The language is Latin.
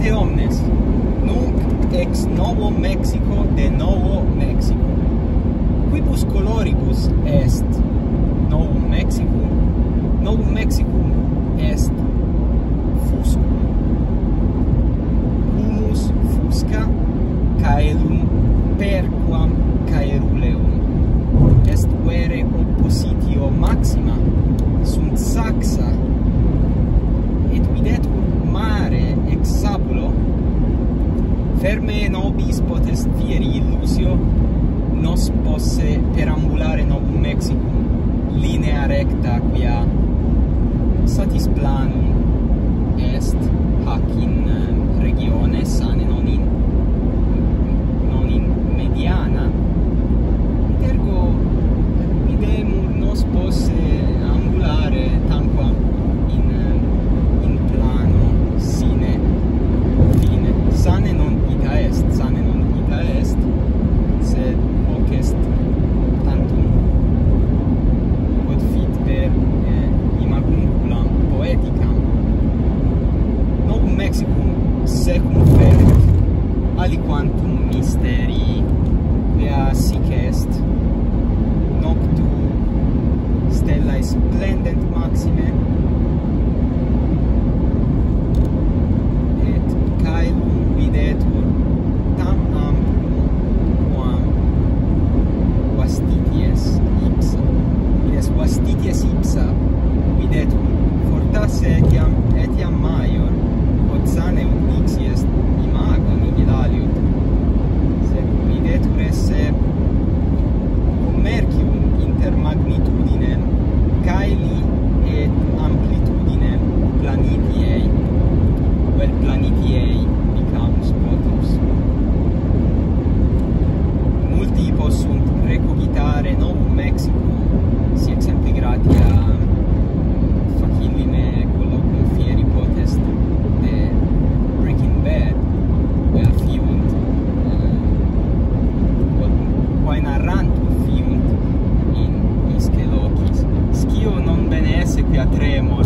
de omnes. Nunc ex novo Mexico de novo Mexico. Quibus coloribus est. ferme nobis potest fieri illusio nos posse perambulare novum Mexicum linea recta quia Lexicum secum feret, aliquantum mysteri quia sic est, noctu stellae splendent maxime andremo